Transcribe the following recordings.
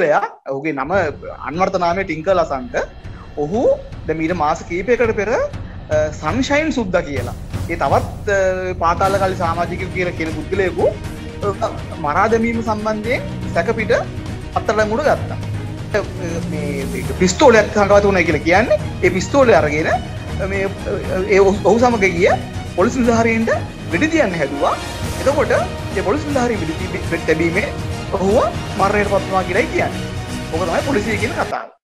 පුද්ගලයා ඔහුගේ නම අන්වර්තනාමය ටිංකල් අසන්ට ඔහු ද මීට මාස කීපයකට පෙර සංශයින් සුද්ද කියලා. ඒ තවත් පාතාල කලි සාමාජික කියල කියෙන පුද්ගලයකු මරාදමීම සම්බන්ධයෙන් සැකපිට අත්තටමුට ගත්තා. පිස්තෝලයක් සංකවත වුණ කියල කියන්නේ ඒ පිස්තෝලය අරගෙන ඔහු සමග ගිය පොලිස් නිධාරයෙන්ට වෙඩි තියන්න හැදවා. එතකොට පොලිස් නිධාරී විඩි තැබීමේ ඔහුව මරණයට පත්වා කියලයි කියන්න. ඔක තමයි පොලිසිය කියන කතාව.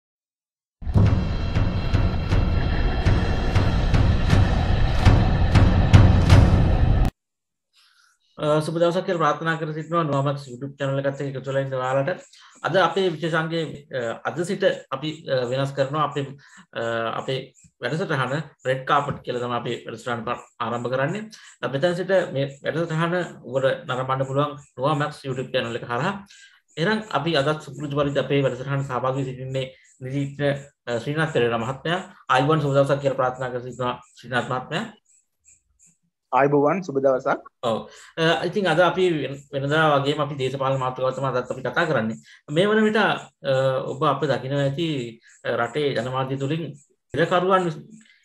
සුපදවසක් ප්‍රාථනා කර සිටනවා නොමත් YouTube චැනල එකත් එක තුළින් වාලට අද අපේ විශේෂන්ගේ අද සිට අපි වෙනස් කරනවා අපේ අපේ වැඩසටහන රෙඩ් කාපට් කියලතම අපේ වැඩස්ටාන් ආරම්භ කරන්නේ. මෙතැන් සිට මේ වැඩසටහන උවට නරමන්න පුළුවන් නොවාමක් YouTube චැනල එක හරහා. එරම් අපි අදත් සුපුරුජ පරිත අපේ වැඩසටහන් සභාගී සිටින්නේ නිදීට ශ්‍රීනාත් කරන මහත්මය. අයිවන් සුදවසක් කියල ප්‍රාථනා කර සිටවා ශ්‍රීනාත් මහත්මය. ආයිබුවන් සුබ දවසක්. ඔව. ඉතින් අද අපි වෙනදා වගේ අපි දේශපාල මාතෘකවතම අදත් අපි කතා කරන්නේ. මේ වන විට ඔබ අප දකිනව ඇති රටේ ජනමාධ්‍ය තුළින් ඉරකරුවන්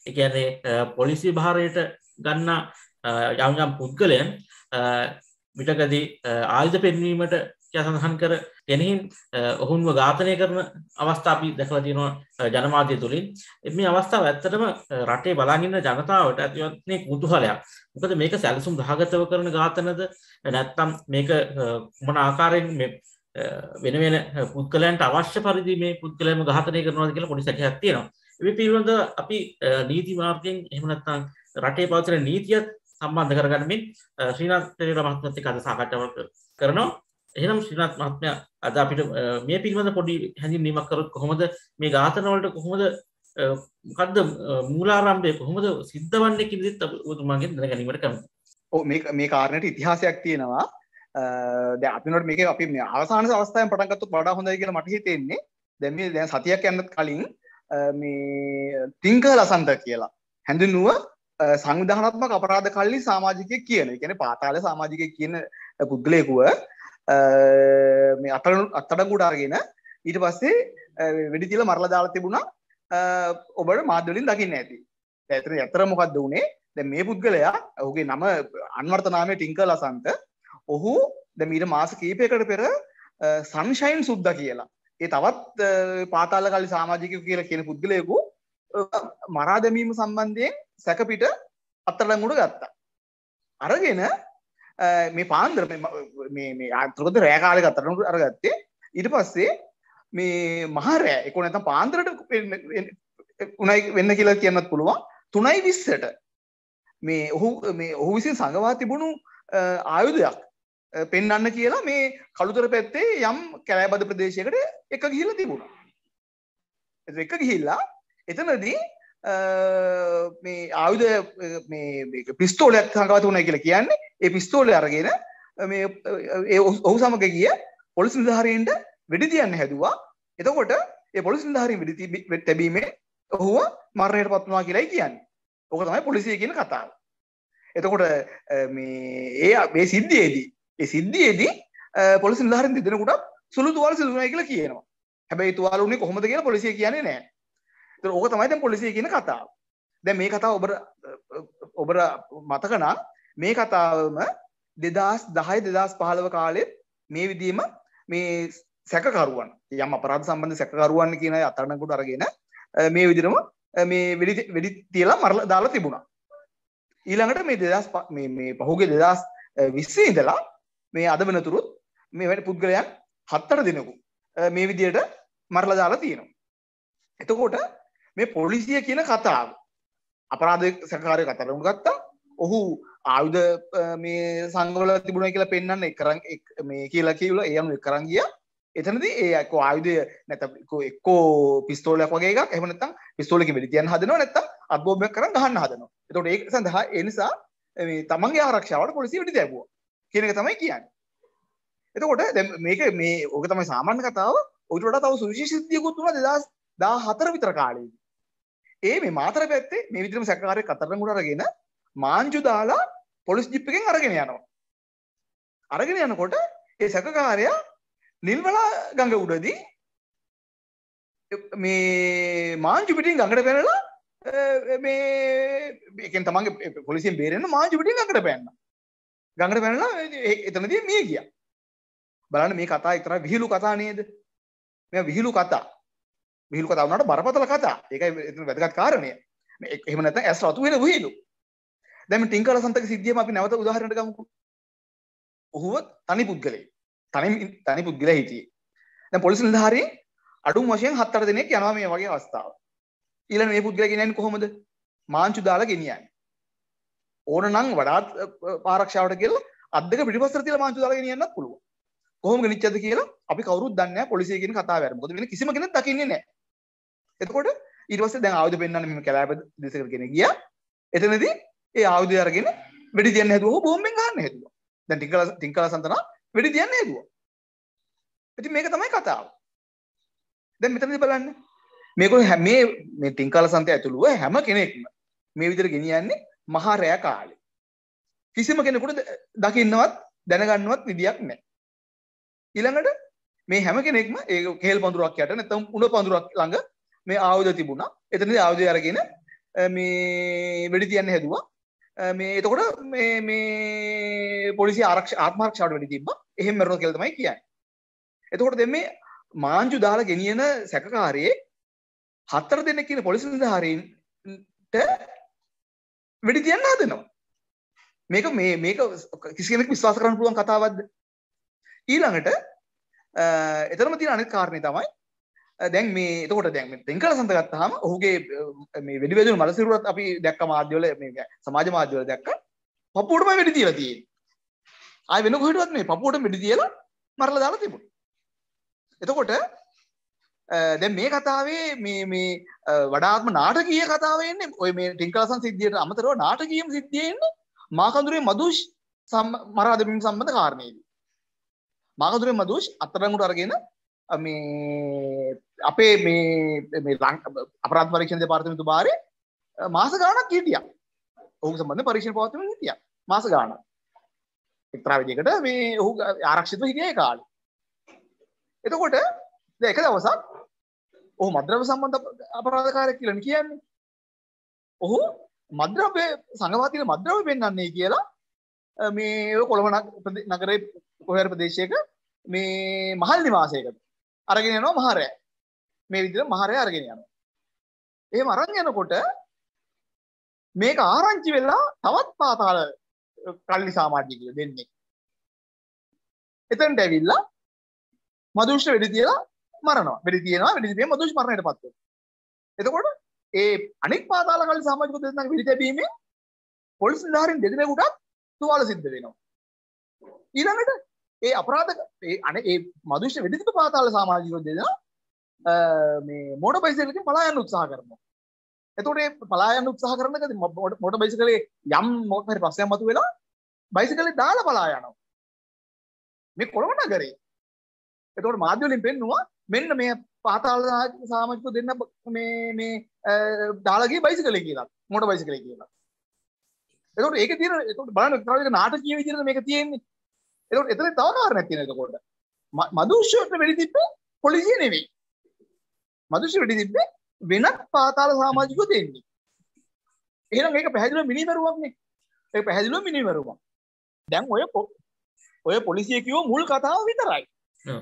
එකන්නේ පොලිසි භාරයට ගන්න යම්යම් පුද්ගලයන් විටකදී ආයුධ පෙන්වීමට සඳහන් කර ගෙනහින් ඔහුන්ව ඝාතනය කරන අවස්ථාපි දැකලා තියෙනවා ජනමාධ්‍ය තුළින් එම අවස්ථාව ඇත්තටම රටේ බලාගන්න ජනතාවට ඇතිවත්නේ කුතුහලයක්. මොකද මේක සැලසුම් දහගතව කරන ඝාතනද? නැත්තම් මේක මොන ආකාරයෙන් වෙන වෙන පුද්ගලයන්ට අවශ්‍ය පරිදි මේ පුද්ගලයම ඝාතනය කරනවාද කියලා පොඩි සැකයක් තියෙනවා. ඒ පිළිබඳ අපි නීති මාර්ගයෙන් එහෙම නැත්නම් රටේ පවතින නීතියත් සම්බන්ධ කරගන්නමින් ශ්‍රීනාත් පෙරේරා මහත්මයාත් එක්ක අද සාකච්ඡාවක් කරනවා. එහෙනම් ශ්‍රීනාත් මහත්මයා අද අපිට මේ පිළිබඳ පොඩි හැඳින්වීමක් කරොත් කොහොමද මේ ඝාතනවලට කොහොමද මොකද්ද මූලාරම්භය කොහොමද සිද්ධ වන්නේ කියලාත් ඔබතුමාගෙන් දැනගැනීමට කැමතියි. ඔව් මේ මේ කාරණේට ඉතිහාසයක් තියෙනවා. දැන් අපිනොට මේක අපි මේ අවසාන අවස්ථාවෙන් පටන් ගත්තොත් වඩා හොඳයි කියලා මට හිතෙන්නේ. දැන් මේ දැන් සතියක් යන්නත් කලින් මේ තිංකල් අසන්ත කියලා හැඳින්නුව සංවිධානාත්මක අපරාධ කල්ලි සමාජිකයෙක් කියන. ඒ කියන්නේ පාතාල සමාජිකයෙක් කියන පුද්ගලයෙකුව මේ අතර අත්තඩංගුට අරගෙන ඊට පස්සේ වෙඩි තියලා මරලා දාලා තිබුණා ඔබට මාධ්‍යවලින් දකින්න ඇති. ඇතර ඇතර මොකක්ද වුණේ දැන් මේ පුද්ගලයා ඔහුගේ නම අන්වර්තනාමය ටින්කල් අසන්ත ඔහු දැන් ඊට මාස කීපයකට පෙර සන්ෂයින් සුද්ද කියලා. ඒ තවත් පාතාල කල්ලි සමාජිකයෙකු කියලා කියන පුද්ගලයෙකු මරා දැමීම සම්බන්ධයෙන් සැකපිට අත්අඩංගුවට ගත්තා. අරගෙන මේ පාන්දර මේ අතුරකද රෑ කාලෙක අත්අඩංගුවට අරගත්තේ ඊට පස්සේ මේ මහරෑ. එක නැතම් පාන්දරට උනයි වෙන්න කියලා කියන්නත් පුළුවන්. තුනයි විස්සට මේ ඔහු මේ ඔහු විසින් සඟවා තිබුණු ආයුධයක් පෙන්න්න කියලා මේ කළුතර පැත්තේ යම් කැලෑබද ප්‍රදේශයකට එක ගිහිල්ල තිබුණා. එක ගිහිල්ලා එතනදී මේ ආයුධ මේ පිස්තෝලයක් සංගවත වුණා කියලා කියන්නේ ඒ පිස්තෝලය අරගෙන මේ ඔහු සමග ගිය පොලිස් නිලධාරීන්ට වෙඩි තියන්න හැදුවා එතකොට ඒ පොලිස් නිලධාරීන් වෙඩි තැබීමේ ඔහුව මරණයට පත් වුණා කියලායි කියන්නේ. ඕක තමයි පොලිසිය කියන කතාව. එතකොට මේ ඒ මේ සිද්ධියේදී ඒ සිද්ධියේදී පොලිස් නිලධාරීන් දෙදෙනෙකුට සුළු තුවාල සිදු වුණා කියලා කියනවා. හැබැයි තුවාල උනේ කොහොමද කියලා පොලිසිය කියන්නේ නැහැ. ඒතර ඕක තමයි දැන් පොලිසිය කියන කතාව. දැන් මේ කතාව ඔබට ඔබට මතක නම් මේ කතාවම 2010 2015 කාලෙත් මේ විදිහම මේ සැකකරුවන් යම් අපරාධ සම්බන්ධ සැකකරුවන් කියන අය අත්අඩංගුවට අරගෙන මේ විදිහටම මේ වෙඩි වෙඩි තියලා මරලා දාලා තිබුණා. ඊළඟට මේ 2000 මේ මේ පහුගිය 2020 ඉඳලා මේ අද වෙනතුරුත් මේ වැනි පුද්ගලයන් හතර දෙනෙකු මේ විදිහට මරලා දාලා තියෙනවා. එතකොට මේ පොලිසිය කියන කතාව අපරාධ සැකකාරය කතරගම ගත්තා. ඔහු ආයුධ මේ සංගවල තිබුණා කියලා පෙන්වන්න එකරන් මේ කියලා කියලා ඒ අනුව එකරන් ගියා. එතනදී ඒ අකෝ ආයුධය නැත්නම් එක්කෝ පිස්තෝලයක් වගේ එකක් එහෙම නැත්නම් පිස්තෝලයකින් වෙඩි තියන්න හදනවා නැත්නම් අත් බෝම්බයක් කරන් ගහන්න හදනවා. එතකොට ඒක සඳහා ඒ නිසා මේ තමන්ගේ ආරක්ෂාවට පොලිසිය වෙඩි දැබුවා. කියන එක තමයි කියන්නේ. එතකොට දැන් මේක මේ ඕක තමයි සාමාන්‍ය කතාව. ඔයිට වඩා තව සුවිශේෂ සිද්ධියකුත් වුණා 2014 විතර කාලේදී. ඒ මේ මාතර පැත්තේ මේ විදිහටම සැකකාරයෙක් අතරංගුට අරගෙන මාංජු දාලා පොලිස් ජිප් එකෙන් අරගෙන යනවා. අරගෙන යනකොට ඒ සැකකාරයා නිල්වලා ගඟ උඩදී මේ මාංචු පිටින් ගඟට පැනලා මේ එකෙන් තමන්ගේ පොලිසියෙන් බේරෙන්න මාංචු පිටින් ගඟට පැන්න ගඟට පැනලා එතනදී මිය ගියා. බලන්න මේ කතා එක්තරා විහිළු කතා නේද? මේ විහිළු කතා. විහිළු කතා වුණාට බරපතල කතා. ඒකයි එතන වැදගත් කාරණය. එහෙම නැත්නම් ඇස් රතු වෙන විහිළු දැන් ටින්කල සන්තක සිද්ධියම අපි නැවත උදාහරණයක් ගමුකෝ. ඔහුව තනි පුද්ගලයෙක්. තනි තනි පුද්ගලයා හිටියේ. දැන් පොලිස් නිලධාරීන් අඩුම වශයෙන් හත් අට දෙනෙක් යනවා මේ වගේ අවස්ථාවක් ඊළඟ මේ පුද්ගලයා ගෙනියන්නේ කොහොමද? මාංචු දාලා ගෙනියන්නේ. ඕන නම් වඩාත් ආරක්ෂාවට කියලා අත් දෙක පිටිපස්සට තියලා මාංචු දාලා ගෙනියන්නත් පුළුවන්. කොහොම ගෙනිච්චද කියලා අපි කවුරුත් දන්නේ නැහැ. පොලිසිය කියන කතාව වැර මොකද වෙන කිසිම කෙනෙක් දකින්නේ නැහැ. එතකොට ඊට පස්සේ දැන් ආයුධ පෙන්වන්න මෙහෙම කැලෑප දෙසකට ගෙන ගියා. එතනදී ඒ ආයුධය අරගෙන වෙඩි තියන්න හැදුවා බෝම්බෙන් ගහන්න හැදුවා. දැන් ටිකලා ටිකලා සන්තනා වෙඩි තියන්න හැදුවා. ඉතින් මේක තමයි කතාව. දැන් මෙතනදී බලන්න. මේගොල්ලෝ හැම මේ මේ ටින්කල සන්තය ඇතුළුව හැම කෙනෙක්ම මේ විදිහට ගෙනියන්නේ මහා රෑ කාලේ. කිසිම කෙනෙකුට දකින්නවත් දැනගන්නවත් විදියක් නැහැ. ඊළඟට මේ හැම කෙනෙක්ම ඒ කේල් පඳුරක් යට නැත්නම් උණ පඳුරක් ළඟ මේ ආයුධ තිබුණා. එතනදී ආයුධය අරගෙන මේ වෙඩි තියන්න හැදුවා. මේ එතකොට මේ මේ පොලිසිය ආරක්ෂ ආත්මාරක්ෂාවට වෙඩි තිබ්බා. එහෙම මරුණා කියලා තමයි කියන්නේ. එතකොට දැන් මේ මාංජු දාලා ගෙනියන සැකකාරයේ හතර දෙනෙක් කියන පොලිස් නිලධාරීන්ට වෙඩි තියන්න හදනවා. මේක මේ මේක කිසි කෙනෙක් විශ්වාස කරන්න පුළුවන් කතාවක්ද? ඊළඟට එතරම් තියෙන අනිත් කාරණේ තමයි දැන් මේ එතකොට දැන් මේ දෙංකල සඳ ගත්තාම ඔහුගේ මේ වෙඩි වැදුණු මලසිරුරත් අපි දැක්ක මාධ්‍යවල මේ සමාජ මාධ්‍යවල දැක්ක පපුවටම වෙඩි තියලා තියෙන්නේ. ආයෙ වෙන කොහෙටවත් මේ පපුවට වෙඩි තියලා මරලා දාලා තිබුණා. එතකොට දැන් මේ කතාවේ මේ මේ වඩාත්ම නාටකීය කතාව එන්නේ ඔය මේ ටින්කලසන් සිද්ධියට අමතරව නාටකීයම සිද්ධිය එන්නේ මාකඳුරේ මදුෂ් මරා දැමීම සම්බන්ධ කාරණේදී. මාකදුරේ මදුෂ් අත්අඩංගුවට අරගෙන මේ අපේ මේ මේ අපරාධ පරීක්ෂණ දෙපාර්තමේන්තු බාරේ මාස ගාණක් හිටියා. ඔහු සම්බන්ධ පරීක්ෂණ පවත්වමින් හිටියා. මාස ගාණක්. එක්තරා විදිහකට මේ ඔහු ආරක්ෂිතව හිටියේ කාලේ. එතකොට දැන් එක දවසක් ඔහු මද්‍රව්‍ය සම්බන්ධ අපරාධකාරයෙක් කියලා කියන්නේ. ඔහු මද්‍රව්‍ය සංගවාදීන මද්‍රව්‍ය පෙන්වන්නේ කියලා මේ කොළඹ නගරේ කොහේ ප්‍රදේශයක මේ මහල් නිවාසයකට අරගෙන යනවා මහරය. මේ විදිහට මහරය අරගෙන යනවා. එහෙම අරන් යනකොට මේක ආරංචි වෙලා තවත් පාතාල කල්ලි සමාජිකයෝ දෙන්නේ. එතනට ඇවිල්ලා මදුෂ්‍ය වෙඩි තියලා මරනවා. වෙඩි තියනවා වෙඩි තියලා මදුෂ්‍ය මරණයට පත් වෙනවා. එතකොට ඒ අනෙක් පාතාල කල්ලි සමාජිකයෝ දෙන්නාගේ වෙඩි තැබීමෙන් පොලිස් නිලධාරීන් දෙදෙනෙකුටත් තුවාල සිද්ධ වෙනවා. ඊළඟට ඒ අපරාධ ඒ අනේ ඒ මදුෂ්‍ය වෙඩිතිබ පාතාල සමාජිකයෝ දෙදෙනා මේ මෝටර් බයිසිකලකින් පලා යන්න උත්සාහ කරනවා. එතකොට ඒ පලා යන්න උත්සාහ කරනකදී මෝටර් බයිසිකලේ යම් මොකක් හරි ප්‍රශ්නයක් මතුවෙලා බයිසිකලේ දාලා පලා යනවා. මේ කොළඹ නගරේ. එතකොට මාධ්‍ය වලින් පෙන්නුවා මෙන්න මේ පාතාල සමාජිකයෝ දෙන්න මේ මේ දාලා ගිය බයිසිකලේ කියලා. මෝටර් බයිසිකලේ කියලා. එතකොට ඒක තියෙන එතකොට බලන්න කරාවික නාටකීය විදිහට මේක තියෙන්නේ. එතකොට එතන තව කාරණයක් තියෙනවා එතකොට. මදුෂ්‍යයට වෙඩි තිබ්බේ පොලිසිය නෙවෙයි. මදුෂ්‍ය වෙඩි තිබ්බේ වෙනත් පාතාල සමාජිකයෝ දෙන්නේ. එහෙනම් ඒක පැහැදිලිව මිනිමරුවක් නේ. ඒක පැහැදිලිව මිනිමරුවක්. දැන් ඔය ඔය පොලිසිය කිව්ව මුල් කතාව විතරයි.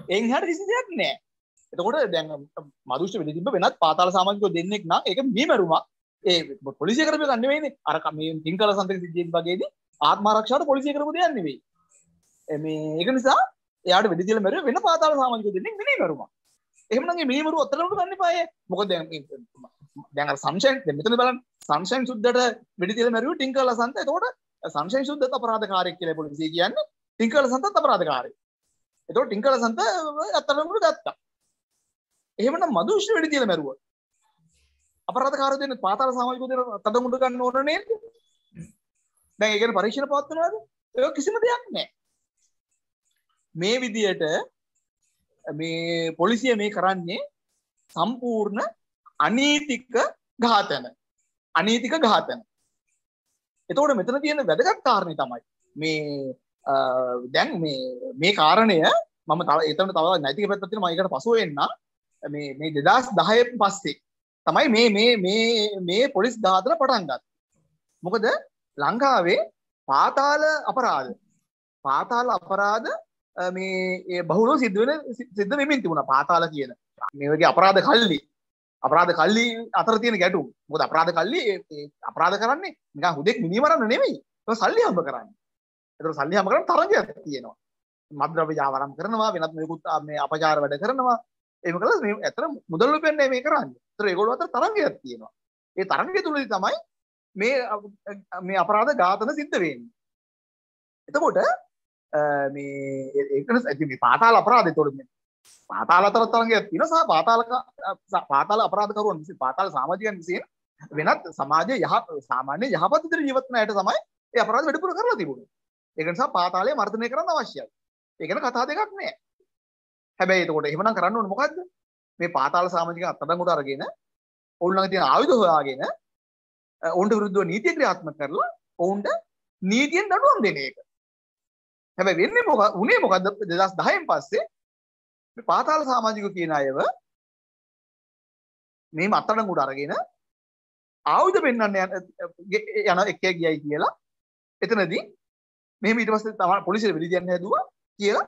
එන් හැර කිසි දෙයක් නෑ. එතකොට දැන් මදුෂ්‍ය වෙඩි තිබ්බ වෙනත් පාතාල සමාජිකයෝ දෙන්නෙක් නම් ඒක මිනිමරුවක්. ඒ පොලිසිය කරපු එක නෙවෙයිනේ. අර මේ තින්කල සන්තක සිද්ධියක් වගේදී ආත්ම ආරක්ෂාවට පොලිසිය කරපු දෙයක් නෙවෙයි. මේ ඒක නිසා එයාට වෙඩි තියලා මැරුවේ වෙන පාතාල සමාජික දෙන්නෙක් මිනි මරුවා. එහෙමනම් මේ මිනි මරුව ඔතනට ගන්න එපා අය. මොකද දැන් දැන් අර සන්ෂයින් දැන් මෙතන බලන්න සන්ෂයින් සුද්දට වෙඩි තියලා මැරුවේ ටින්කල් සන්ත. එතකොට සන්ෂයින් සුද්දත් අපරාධකාරයෙක් කියලා පොලිසිය කියන්නේ ටින්කල් සන්තත් අපරාධකාරයෙක්. එතකොට ටින්කල් සන්ත අත්අඩංගුවට ගත්තා. එහෙමනම් මදුෂ්‍ය වෙඩි තියලා මැරුවා. අපරාධකාරයෝ දෙන්න පාතාල සමාජිකයෝ දෙන්න අත්අඩංගුවට ගන්න ඕන නේද? දැන් ඒ කියන්නේ පරීක්ෂණ පවත්වනවාද? ඒක කිසිම දෙයක් නැහැ. මේ විදියට මේ පොලිසිය මේ කරන්නේ සම්පූර්ණ අනීතික ඝාතන. අනීතික ඝාතන. එතකොට මෙතන තියෙන වැදගත් කාරණේ තමයි මේ දැන් මේ මේ කාරණය මම තව එතන තව නෛතික පැත්තක් තියෙනවා. මම ඒකට පසුව එන්න මේ මේ දෙදස් දහය පස්සේ තමයි මේ මේ මේ මේ පොලිස් ඝාතන පටන් ගත්තේ. මොකද ලංකාවේ පාතාල අපරාධ. පාතාල අපරාධ මේ බහුලෝ සිද්ධ වෙන සිද්ධ වෙමින් තිබුණා පාතාල කියන. මේ වගේ අපරාධ කල්ලි. අපරාධ කල්ලි අතර තියෙන ගැටුම්. මොකද අපරාධ කල්ලි අපරාධ කරන්නේ නිකන් හුදෙක් මිනිමරන්න නෙමෙයි. ඒක සල්ලි හම්බ කරන්නේ. ඒතර සල්ලි හම්බ කරන තරගයක් තියෙනවා. මද්ද්‍රව්‍ය ජාවාරම් කරනවා වෙනත් මේකුත් මේ අපචාර වැඩ කරනවා. එහෙම කළා මේ ඇතර මුදල් ලුපෙන්නේ මේ කරන්නේ. ඒතර ඒගොල්ලෝ අතර තරගයක් තියෙනවා. ඒ තරගය තුලදී තමයි මේ මේ අපරාධ ඝාතන සිද්ධ වෙන්නේ. එතකොට මේ ඒකන ඇති මේ පාතාල අපරාධය තොර පාතාල අතර තරගයක් තියෙනවා සහ පාතාල පාතාල අපරාධකරුවන් විසින් පාතාල සමාජිකයන් විසින් වෙනත් සමාජයේ යහ සාමාන්‍ය යහපත් විදිහට ජීවත් වෙන අයට තමයි ඒ අපරාධ වැඩිපුර කරලා තිබුණේ. ඒක නිසා පාතාලය මර්ධනය කරන්න අවශ්‍යයි. ඒක ගැන කතා දෙකක් නෑ. හැබැයි එතකොට එහෙමනම් කරන්න ඕනේ මොකද්ද? මේ පාතාල සමාජිකයන් අත්අඩංගුවට අරගෙන ඔවුන් ළඟ තියෙන ආයුධ හොයාගෙන ඔවුන්ට විරුද්ධව නීතිය ක්‍රියාත්මක කරලා ඔවුන්ට නීතියෙන් දඩුවම් දෙන එක. හැබැයි වෙන්නේ මොකද උනේ මොකද්ද? 2010න් පස්සේ මේ පාතාල සමාජිකයෝ කියන අයව මේ මත්තඩංගුට අරගෙන ආයුධ පෙන්වන්න යන එකේ ගියයි කියලා එතනදී මෙහෙම ඊට පස්සේ තමයි පොලිසියට වෙඩි තියන්න හැදුවා කියලා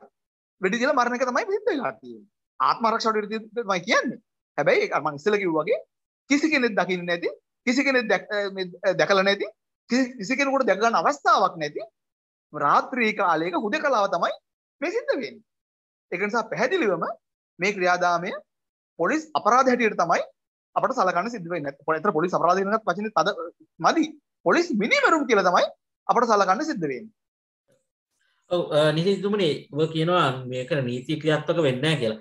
වෙඩි තියලා මරණ එක තමයි සිද්ධ වෙලා තියෙන්නේ. ආත්ම ආරක්ෂාවට වෙඩි තමයි කියන්නේ. හැබැයි ඒක මම ඉස්සෙල්ලා කිව්වා වගේ කිසි කෙනෙක් දකින්නේ නැති කිසි කෙනෙක් දැකලා නැති කිසි කෙනෙකුට දැක ගන්න අවස්ථාවක් නැති රාත්‍රී කාලයක හුදකලාව තමයි මේ සිද්ධ වෙන්නේ. ඒක නිසා පැහැදිලිවම මේ ක්‍රියාදාමය පොලිස් අපරාධ හැටියට තමයි අපට සලකන්න සිද්ධ වෙන්නේ. ඒතර පොලිස් අපරාධ වෙනකත් වචනේ තද මදි. පොලිස් මිනිමරුම් කියලා තමයි අපට සලකන්න සිද්ධ වෙන්නේ. ඔව් නිතිතුමනි ඔබ කියනවා මේක නීති ක්‍රියාත්මක වෙන්නේ නැහැ කියලා.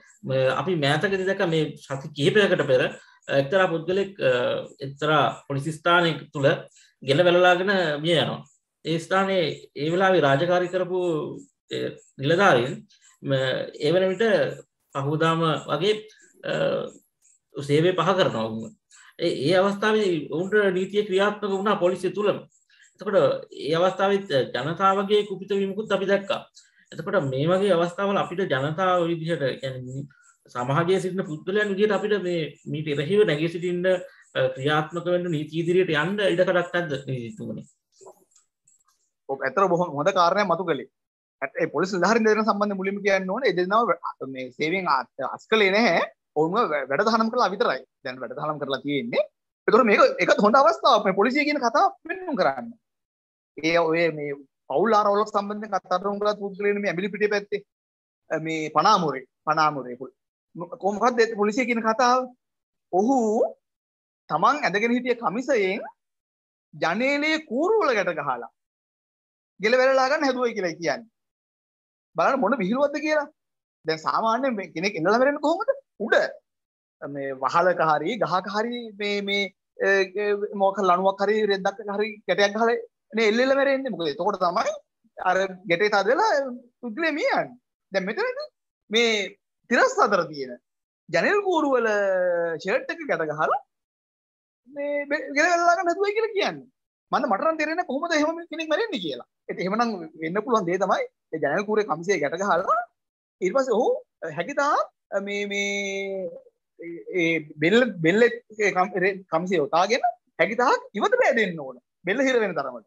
අපි මෑතකදී දැක්ක මේ සති කිහිපයකට පෙර එක්තරා පුද්ගලෙක් එක්තරා පොලිස් ස්ථානයක තුල ගෙල වැළලාගෙන මිය යනවා. ඒ ස්ථානයේ ඒ වෙලාවේ රාජකාරී කරපු නිලධාරීන් ඒ වන විට පහුදාම වගේ සේවය පහ කරනවා ඔවුන් ඒ අවස්ථාවේ ඔවුන්ට නීතිය ක්‍රියාත්මක වුණා පොලිසිය තුළම. එතකොට ඒ අවස්ථාවත් ජනතාවගේ කුපිත වීමකුත් අපි දැක්කා. එතකොට මේ වගේ අවස්ථාවල අපිට ජනතාව විදිහට සමහගේ සිටින පුද්ගලයන් විදිහට අපිට මේ මීට එරහිව නැගී සිටින්න ක්‍රියාත්මක වෙන්න නීති ඉදිරියට යන්න ඉඩකඩක් නැද්ද? නීතිතුමනි ඇතර බොහොම හොඳ කාරණයක් මතු කළේ. ඇ පොලිස් නිලධාරීන් දෙදෙනා සම්බන්ධ මුලින්ම කියන්න ඕනේ ඒ දෙදෙනාව මේ සේවයෙන් අස් කළේ නැහැ. ඔවුන්ව වැඩ දහනම් කළා විතරයි. දැන් වැඩ දහනම් කරලා තියෙන්නේ. ඒතකොට මේක ඒකත් හොඳ අවස්ථාවක්. මේ පොලිසිය කියන කතාව පෙන්වන්න කරන්න. ඒ ඔය මේ පවුල් ආරවුලක් සම්බන්ධයෙන් කතා කරමු කියලා පුද්ගලයන් මේ ඇඹිලි පිටිය පැත්තේ මේ පනාමුරේ පනාමුරේ කොහොමද පොලිසිය කියන කතාව? ඔහු තමන් ඇදගෙන හිටිය කමිසයෙන් ජනේලයේ කූරුවල ගැට ගහලා ගෙල වැළලා ගන්න හැදුවයි කියලා කියන්නේ. බලන්න මොන විහිළුවක්ද කියලා. දැන් සාමාන්‍යයෙන් මේ කෙනෙක් එන්නලා මැරෙන්නේ කොහොමද? උඩ මේ වහලක හරි ගහක හරි මේ මේ මොකක් ලණුවක් හරි රෙද්දක් හරි ගැටයක් ගහලා නේ එල්ලෙල මැරෙන්නේ. මොකද එතකොට තමයි අර ගැටේ තද වෙලා පුද්ගලයා මියන්නේ. දැන් මෙතනදී මේ තිරස් අතර තියෙන ජනෙල් කූරු වල ෂර්ට් එක ගැට ගහලා මේ ගෙල වැළලා ගන්න හැදුවයි කියලා කියන්නේ. මන්න මට නම් තේරෙන්නේ කොහොමද එහෙම කෙනෙක් මැරෙන්නේ කියලා. ඒත් එහෙමනම් වෙන්න පුළුවන් දේ තමයි ඒ ජනල් කූරේ කම්සිය ගැට ගහලා ඊට පස්සේ ඔහු හැකිතා මේ මේ ඒ බෙල්ල බෙල්ල කම්සිය යොතාගෙන හැකිතා ඉවත බෑදෙන්න ඕන. බෙල්ල හිර වෙන තරමට.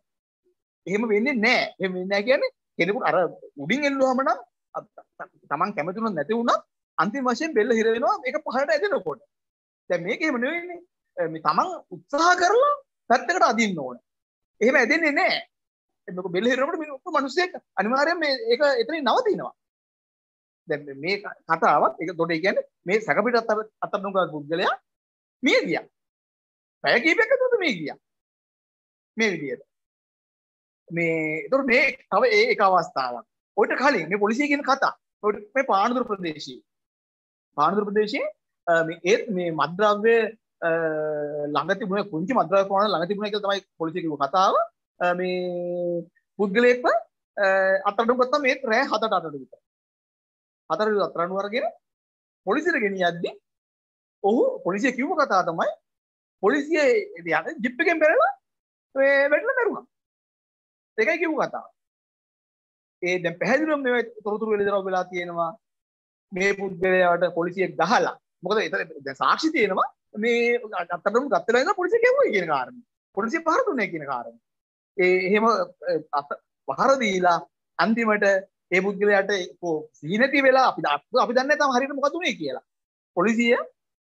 එහෙම වෙන්නේ නැහැ. එහෙම වෙන්නේ නැහැ කියන්නේ කෙනෙකුට අර උඩින් එල්ලුවම නම් තමන් කැමතිුණොත් නැති වුණත් අන්තිම වශයෙන් බෙල්ල හිර වෙනවා මේක පහළට ඇදෙනකොට. දැන් මේක එහෙම නෙවෙයිනේ. මේ තමන් උත්සාහ කරලා පැත්තකට අදින්න ඕන. එහෙම ඇදෙන්නේ නැහැ. එතකොට බෙල්ල හිරනකොට මිනිස්සු මිනිස්සෙක් අනිවාර්යයෙන් මේ ඒක එතනින් නවතිනවා. දැන් මේ කතාවක් ඒක තොට කියන්නේ මේ සැකපිට අතර අතර නුගා පුද්ගලයා මිය ගියා. පැය කීපයක් ඇතුළත මිය ගියා. මේ විදියට. මේ එතකොට මේ තව ඒ එක අවස්ථාවක්. ඔයිට කලින් මේ පොලිසිය කියන කතා. ඔයිට මේ පානදුර ප්‍රදේශයේ පානදුර ප්‍රදේශයේ මේ ඒත් මේ මද්ද්‍රව්‍ය ළඟ තිබුණ කුංචි මද්‍රව්‍ය ප්‍රමාණය ළඟ තිබුණා කියලා තමයි පොලිසිය කිව්ව කතාව. මේ පුද්ගලයෙක්ව අත්අඩංගු ගත්තා මේ රෑ 7ට 8ට විතර. 4 විතර අත්අඩංගු අරගෙන පොලිසියට ගෙනියද්දී ඔහු පොලිසිය කිව්ව කතාව තමයි පොලිසිය යන ජිප් එකෙන් බැලලා මේ වැටලා මැරුණා. ඒකයි කිව්ව කතාව. ඒ දැන් පැහැදිලිවම මේ තොරතුරු එළිදරව් වෙලා තියෙනවා මේ පුද්ගලයාට පොලිසිය ගහලා මොකද එතන සාක්ෂි තියෙනවා මේ අත්තටම ගත්තලා ඉඳලා පොලිසිය කියවුවා කියන කාරණේ. පොලිසිය පහර දුන්නේ කියන කාරණේ. ඒ එහෙම පහර දීලා අන්තිමට ඒ පුද්ගලයාට සිහි නැති වෙලා අපි අපි දන්නේ නැහැ තාම හරියට මොකද උනේ කියලා. පොලිසිය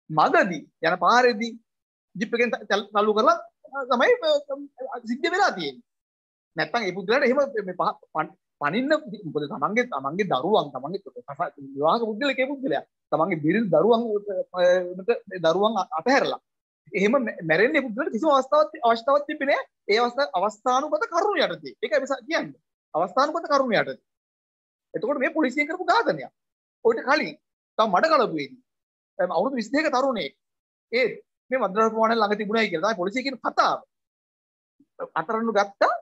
මගදී යන පාරේදී ජිප් එකෙන් තල්ලු කරලා තමයි සිද්ධ වෙලා තියෙන්නේ. නැත්තම් ඒ පුද්ගලයාට එහෙම මේ පනින්න මොකද තමන්ගේ තමන්ගේ දරුවන් තමන්ගේ විවාහ පුද්ගලකේ පුද්ගලයා තමන්ගේ බිරිඳ දරුවන් දරුවන් අතහැරලා. එහෙම මැරෙන්නේ පුද්ගලට කිසිම අවස්ථාවක් අවස්ථාවක් තිබෙන්නේ නැහැ ඒ අවස්ථාව අවස්ථානුගත කරුණු යටතේ. ඒකයි මේ කියන්නේ. අවස්ථානුගත කරුණු යටතේ. එතකොට මේ පොලිසියෙන් කරපු ඝාතනයක්. ඔයිට කලින් තව මඩ කලපුවේදී අවුරුදු 22ක තරුණයෙක් ඒ මේ මද්‍රස් ප්‍රමාණය ළඟ තිබුණයි කියලා තමයි පොලිසිය කියන කතාව. අතරණු ගත්තා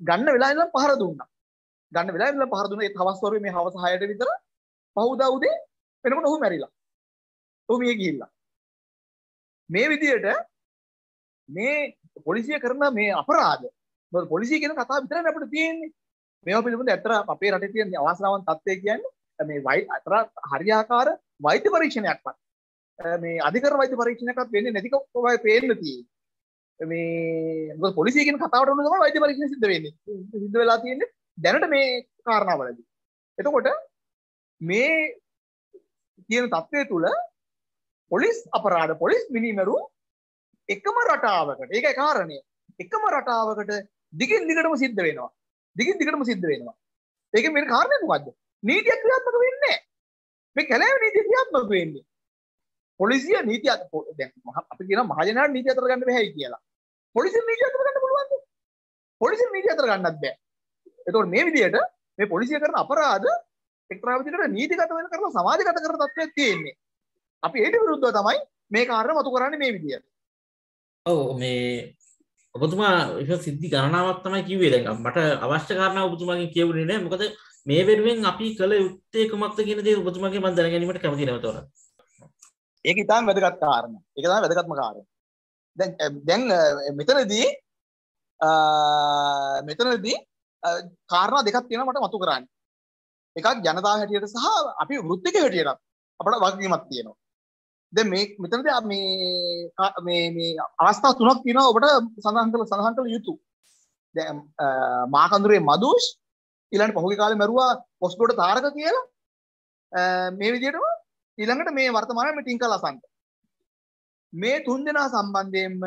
ගන්න වෙලා ඉඳන් පහර දුන්නා. ගන්න වෙලා ඉඳලා පහර දුන්නා. ඒ හවස් වරුවේ මේ හවස 6ට විතර පහුදා උදේ වෙනකොට ඔහු මැරිලා. ඔහු මිය ගිහිල්ලා. මේ විදියට මේ පොලිසිය කරන මේ අපරාධ මොකද පොලිසිය කියන කතාව විතරයි අපිට තියෙන්නේ. මේවා පිළිබඳ ඇත්තට අපේ රටේ තියෙන අවාසනාවන්ත තත්ත්වය කියන්නේ මේ වයි අතර හරියාකාර වෛද්‍ය පරීක්ෂණයක්වත් මේ අධිකරණ වෛද්‍ය පරීක්ෂණයක්වත් වෙන්නේ නැතික ඔය පේන්න තියෙන්නේ. මේ මොකද පොලිසිය කියන කතාවට උන තමයි වෛද්‍ය පරීක්ෂණ සිද්ධ වෙන්නේ. සිද්ධ වෙලා තියෙන්නේ දැනට මේ කාරණාවලදී. එතකොට මේ තියෙන තත්ත්වය තුළ පොලිස් අපරාධ පොලිස් මිනිමරු එකම රටාවකට ඒකයි කාරණය. එකම රටාවකට දිගින් දිගටම සිද්ධ වෙනවා. දිගින් දිගටම සිද්ධ වෙනවා. ඒක මේ කාරණය මොකද්ද? නීතිය ක්‍රියාත්මක වෙන්නේ මේ කැලෑව නීතිය ක්‍රියාත්මක වෙන්නේ. පොලිසිය නීතිය දැන් අපි කියන මහජනයාට නීතිය අතර ගන්න බැහැයි කියලා. පොලිසිය නීතිය අතර ගන්න පුළුවන්ද? පොලිසිය නීතිය අතර ගන්නත් බෑ එතකොට මේ විදිහට මේ පොලිසිය කරන අපරාධ එක්තරා විදිහකට නීතිගත වෙන කරලා සමාජගත කරන තත්ත්වයක් තියෙන්නේ. අපි ඒට විරුද්ධව තමයි මේ කාරණා මතු කරන්නේ මේ විදිහට. ඔව් මේ ඔබතුමා සිද්ධි ගණනාවක් තමයි කිව්වේ දැන් මට අවශ්‍ය කාරණා ඔබතුමාගෙන් කියවුනේ නෑ මොකද මේ වෙනුවෙන් අපි කළ යුත්තේ කුමක්ද කියන දේ ඔබතුමාගේ මම දැන ගැනීමට කැමති නැවතවර. ඒක ඉතාම වැදගත් කාරණා. ඒක තමයි වැදගත්ම කාරණා. දැන් දැන් මෙතනදී මෙතනදී කාරණා දෙකක් තියෙනවා මට මතු කරන්න. එකක් ජනතාව හැටියට සහ අපි වෘත්තික හැටියට අපට වගකීමක් තියෙනවා. දැන් මේ මෙතනදී මේ මේ මේ අවස්ථා තුනක් තියෙනවා ඔබට සඳහන් කළ සඳහන් කළ යුතු. දැන් මාකඳුරේ මදුෂ් ඊළඟට පහුගිය කාලේ මැරුවා පොස්කොඩ තාරක කියලා මේ විදිහටම ඊළඟට මේ වර්තමානයේ මේ ටින්කල් අසන්ත. මේ තුන් දෙනා සම්බන්ධයෙන්ම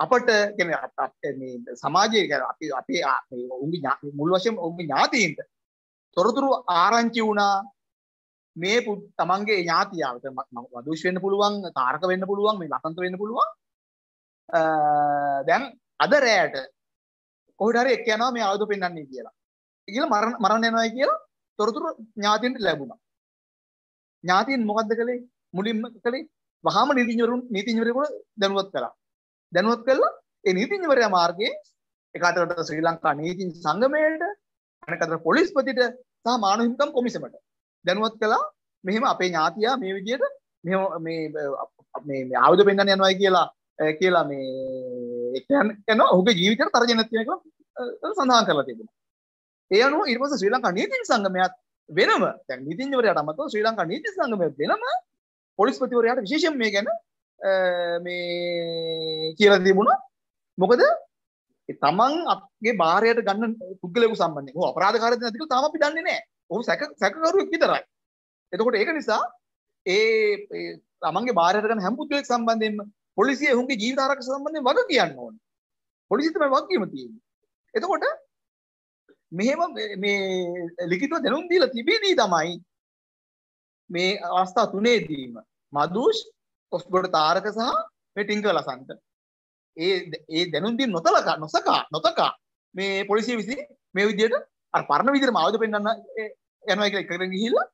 අපට මේ සමාජය අපි අපේ උන්ගේ මුල් වශයෙන් උන්ගේ ඥාතීන්ට තොරතුරු ආරංචි වුණා මේ තමන්ගේ ඥාතියාවට වදුෂ් වෙන්න පුළුවන් තාරක වෙන්න පුළුවන් මේ ලසන්ත වෙන්න පුළුවන් දැන් අද රෑට කොහොට හරි එක් යනවා මේ ආයුධ පෙන්වන්නේ කියලා. කියලා මරණ මරණ යනවා කියලා තොරතුරු ඥාතීන්ට ලැබුණා. ඥාතීන් මොකද්ද කළේ? මුලින්ම කළේ වහාම නීතිඥවරුන් නීතිඥවරුන්ට දැනුවත් කළා. දැනුවත් කළා ඒ නීතිඥවරයා මාර්ගයේ එක අතකට ශ්‍රී ලංකා නීති සංගමයට අනෙක් අතට පොලිස්පතිට සහ මානව හිමිකම් කොමිසමට දැනුවත් කළා මෙහෙම අපේ ඥාතියා මේ විදිහට මෙහෙම මේ මේ මේ ආයුධ පෙන්වන්න යනවායි කියලා කියලා මේ කියන ඔහුගේ ජීවිතයට තරජනක් තියෙන එක සඳහන් කරලා තිබුණා. ඒ අනුව ඊට පස්සේ ශ්‍රී ලංකා නීති සංගමයත් වෙනම දැන් නීතිඥවරයාට අමතරව ශ්‍රී ලංකා නීති සංගමය වෙනම පොලිස්පතිවරයාට විශේෂයෙන් මේ ගැන මේ කියලා තිබුණා මොකද තමන් අපගේ භාරයට ගන්න පුද්ගලයෙකු සම්බන්ධයෙන් ඔහු අපරාධකාරයෙක් නැති කියලා තාම අපි දන්නේ නැහැ. ඔහු සැක සැකකරුවෙක් විතරයි. එතකොට ඒක නිසා ඒ තමන්ගේ භාරයට ගන්න හැම පුද්ගලයෙක් සම්බන්ධයෙන්ම පොලිසිය ඔහුගේ ජීවිත ආරක්ෂා සම්බන්ධයෙන් වග කියන්න ඕනේ. පොලිසිය තමයි වගකීම තියෙන්නේ. එතකොට මෙහෙම මේ ලිඛිතව දැනුම් දීලා තිබෙදී තමයි මේ අවස්ථා තුනේදීම මදුෂ් කොස්බොඩ තාරක සහ මේ ටින්ක ලසන්ත ඒ ඒ දැනුම් දී නොතලකා නොසකා නොතකා මේ පොලිසිය විසින් මේ විදිහට අර පරණ විදිහටම ආයුධ පෙන්වන්න යනවා කියලා එකකට ගිහිල්ලා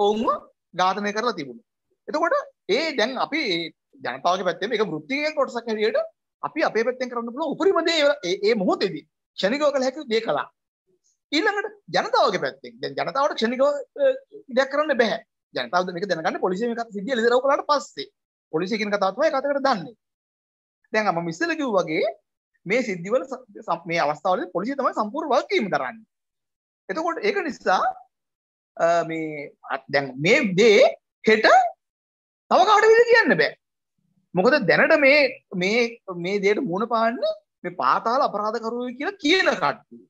ඔවුන්ව ඝාතනය කරලා තිබුණා. එතකොට ඒ දැන් අපි ජනතාවගේ පැත්තෙන් මේක වෘත්තිකයෙන් කොටසක් හැටියට අපි අපේ පැත්තෙන් කරන්න පුළුවන් උපරිම දේ ඒ ඒ මොහොතේදී ක්ෂණිකව කළ හැකි දේ කළා. ඊළඟට ජනතාවගේ පැත්තෙන් දැන් ජනතාවට ක්ෂණිකව දෙයක් කරන්න බෑ. ජනතාව මේක දැනගන්න පොලිසිය මේක සිද්ධිය එළිදරව් කළාට පස්සේ පොලිසිය කියන කතාව තමයි කතාවකට දන්නේ. දැන් මම ඉස්සෙල්ලා කිව්වා වගේ මේ සිද්ධිවල මේ අවස්ථාවලදී පොලිසිය තමයි සම්පූර්ණ වගකීම දරන්නේ. එතකොට ඒක නිසා මේ දැන් මේ දේ හෙට තව කාට විද කියන්න බෑ මොකද දැනට මේ මේ මේ දේට මුණ පාන්න මේ පාතාල අපරාධකරුවෝ කියලා කියන කට්ටිය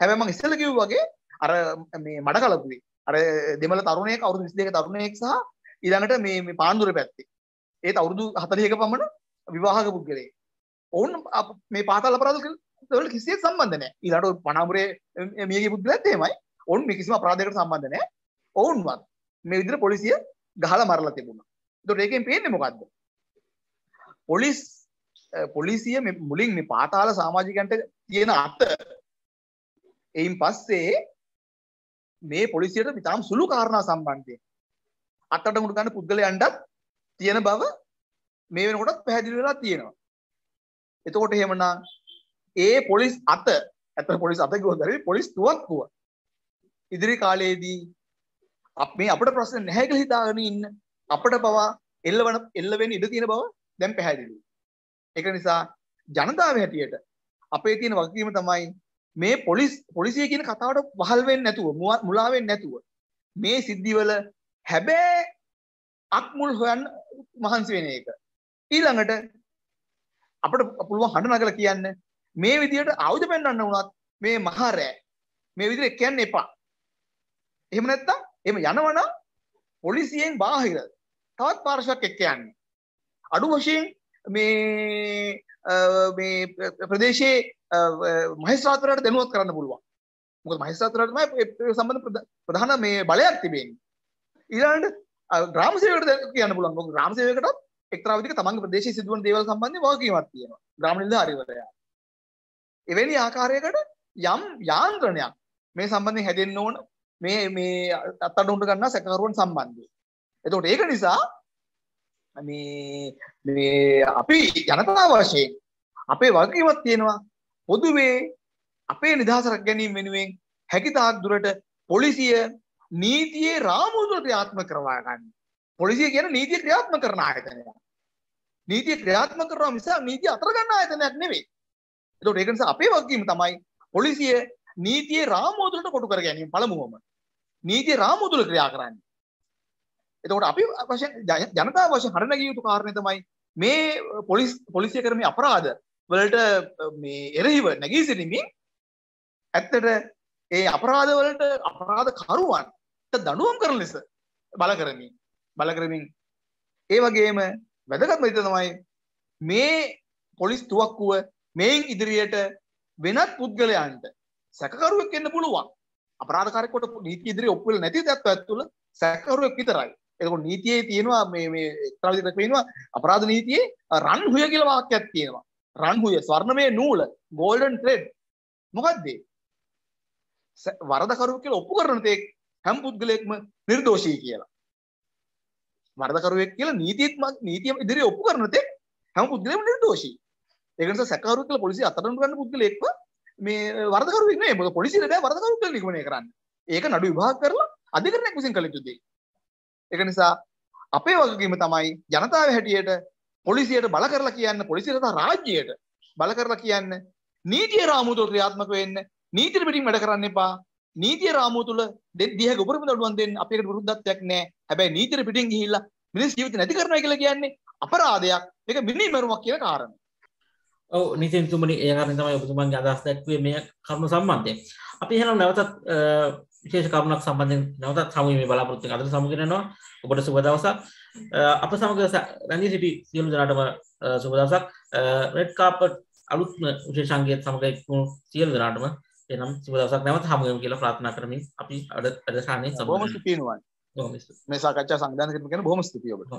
හැබැයි මම ඉස්සෙල්ලා කිව්වා වගේ අර මේ මඩ කලපුවේ අර දෙමළ තරුණයෙක් අවුරුදු 22 තරුණයෙක් සහ ඊළඟට මේ මේ පාන්දුර පැත්තේ. ඒත් අවුරුදු 40ක පමණ විවාහක පුද්ගලයෙක්. ඔවුන් මේ පාතාල අපරාධ වලට කිසිසේත් සම්බන්ධ නැහැ. ඊළඟට පනාමුරේ මියගේ පුද්ගලයාත් එහෙමයි. ඔවුන් මේ කිසිම අපරාධයකට සම්බන්ධ නැහැ. ඔවුන්වත් මේ විදිහට පොලිසිය ගහලා මරලා තිබුණා. ඒතකොට ඒකෙන් පේන්නේ මොකද්ද? පොලිස් පොලිසිය මුලින් මේ පාතාල සමාජිකයන්ට තියෙන අත එයින් පස්සේ මේ පොලිසියට ඉතාම සුළු කාරණා සම්බන්ධයෙන් අත්තට මුඩ ගන්න පුද්ගලයන්ටත් තියෙන බව මේ වෙනකොටත් පැහැදිලි වෙලා තියෙනවා. එතකොට එහෙමනම් ඒ පොලිස් අත ඇත්ත පොලිස් අත කිව්වොත් හරි පොලිස් තුවක්කුව ඉදිරි කාලයේදී මේ අපිට ප්‍රශ්න නැහැ කියලා හිතාගෙන ඉන්න අපිට පවා එල්ලවන එල්ල වෙන්න ඉඩ තියෙන බව දැන් පැහැදිලියි. ඒක නිසා ජනතාව හැටියට අපේ තියෙන වගකීම තමයි මේ පොලිස් පොලිසිය කියන කතාවට වහල් වෙන්නේ නැතුව මුලා වෙන්නේ නැතුව මේ සිද්ධිවල හැබැයි අක්මුල් හොයන්න මහන්සි වෙන එක. ඊළඟට අපිට පුළුවන් හඬ නගලා කියන්න මේ විදියට ආයුධ පෙන්වන්න වුණත් මේ මහරෑ මේ විදිහට කියන්න එපා. එහෙම නැත්තම් එහෙම යනවනම් පොලිසියෙන් බාහිර තවත් පාර්ශවයක් එක්ක යන්නේ. අඩු වශයෙන් මේ මේ ප්‍රදේශයේ මහේස්ත්‍රාත්වරයට දැනුවත් කරන්න පුළුවන්. මොකද මහේස්ත්‍රාත්වරයට තමයි සම්බන්ධ ප්‍රධාන මේ බලයක් තිබෙන්නේ. ඊළඟට ග්‍රාම සේවකට කියන්න පුළුවන්. මොකද ග්‍රාම සේවකටත් එක්තරා විදිහක තමන්ගේ ප්‍රදේශයේ සිදුවන දේවල් සම්බන්ධව වගකීමක් තියෙනවා. ග්‍රාම නිලධාරීවරයා. එවැනි ආකාරයකට යම් යාන්ත්‍රණයක් මේ සම්බන්ධයෙන් හැදෙන්න ඕන මේ මේ අත්අඩංගුවට ගන්නා සැකකරුවන් සම්බන්ධයෙන්. එතකොට ඒක නිසා මේ මේ අපි ජනතාව වශයෙන් අපේ වගකීමක් තියෙනවා පොදුවේ අපේ නිදහස රැක ගැනීම වෙනුවෙන් හැකිතාක් දුරට පොලිසිය නීතියේ රාමුදුර ක්‍රියාත්මක කරවා ගන්න. පොලිසිය කියන නීතිය ක්‍රියාත්මක කරන ආයතනයක්. නීතිය ක්‍රියාත්මක කරනවා මිස නීතිය අතර ගන්න ආයතනයක් නෙවෙයි. ඒකට ඒක නිසා අපේ වගකීම තමයි පොලිසිය නීතියේ රාමුදුරට කොටු කර ගැනීම පළමුවම. නීතියේ රාමුදුර ක්‍රියා කරන්නේ. එතකොට අපි වශයෙන් ජනතාව වශයෙන් හඬ යුතු කාරණේ තමයි මේ පොලිස් පොලිසිය කරන මේ අපරාධ වලට මේ එරෙහිව නැගී සිටිමින් ඇත්තට ඒ අපරාධ වලට අපරාධ කරුවන්ට දඬුවම් කරන ලෙස බල කරමින් බල කරමින් ඒ වගේම වැදගත්ම විදිහ තමයි මේ පොලිස් තුවක්කුව මේන් ඉදිරියට වෙනත් පුද්ගලයන්ට සැකකරුවෙක් වෙන්න පුළුවන් අපරාධකාරයෙක් කොට නීති ඉදිරියේ ඔප්පු වෙලා නැති තත්ත්වයක් තුළ සැකකරුවෙක් විතරයි එතකොට නීතියේ තියෙනවා මේ මේ එක්තරා විදිහකට පේනවා අපරාධ නීතියේ රන් හුය කියලා වාක්‍යයක් තියෙනවා. රන් හුය ස්වර්ණමය නූල golden thread මොකද්ද? වරදකරුවෙක් කියලා ඔප්පු කරන තේ හැම පුද්ගලයෙක්ම නිර්දෝෂී කියලා. වරදකරුවෙක් කියලා නීතියත් නීතිය ඉදිරියේ ඔප්පු කරන තේ හැම පුද්ගලයෙක්ම නිර්දෝෂී. ඒක නිසා සැකකරුවෙක් කියලා පොලිසිය අත්අඩංගු ගන්න පුද්ගලයෙක්ව මේ වරදකරුවෙක් නෙවෙයි මොකද පොලිසියට බෑ වරදකරුවෙක් කියලා නිගමනය කරන්න. ඒක නඩු විභාග කරලා අධිකරණයක් විසින් කළ යුතු දෙයක්. ඒක නිසා අපේ වගකීම තමයි ජනතාව හැටියට පොලිසියට බල කරලා කියන්න පොලිසියට සහ රාජ්‍යයට බල කරලා කියන්න. නීතිය රාමුව තුළ ක්‍රියාත්මක වෙන්න නීතිය පිටින් වැඩ කරන්න එපා. නීතිය රාමුව තුළ දිහක උපරිම දඩුවම් දෙන්න අපේකට විරුද්ධත්වයක් නැහැ හැබැයි නීතිය පිටින් ගිහිල්ලා මිනිස් ජීවිත නැති කරනවා කියලා කියන්නේ අපරාධයක්. මේක මිනිමරුමක් කියන කාරණා ඔව් නිතින්තුමනි ඒ කාරණේ තමයි ඔබතුමන්ගේ අදහස් දැක්වේ මේ කරුණු සම්බන්ධයෙන්. අපි එහෙනම් නැවතත් විශේෂ කරුණක් සම්බන්ධයෙන් නැවතත් සමුවේ මේ බලාපොරොත්තු වෙන අද සමුගෙනනවා ඔබට සුබ දවසක්. අප සමග රැඳී සිටි සියලු දෙනාටම සුබ දවසක්. රෙඩ් කාපට් අලුත්ම විශේෂංගයත් සමග සියලු දෙනාටම එනම් සුබ දවසක් නැවත හමුවෙමු කියලා ප්‍රාර්ථනා කරමින් අපි අද අදසානයේ බොහොම ස්තුතියි මේ සාකච්ඡා සංවිධානය කිරීම ගැන බොහොම ස්තුතියි ඔබට